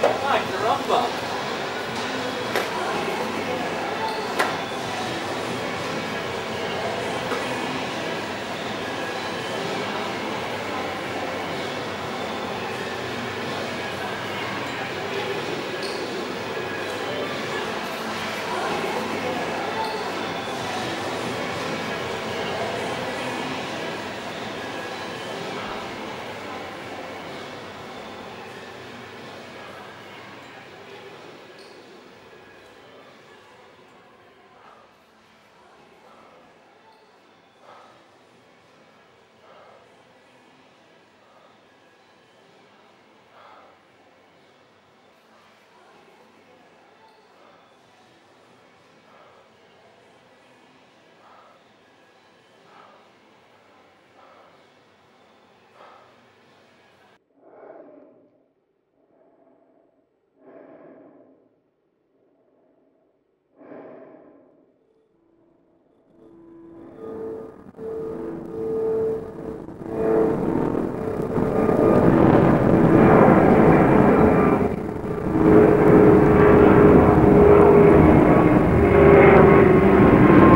Ay, caramba!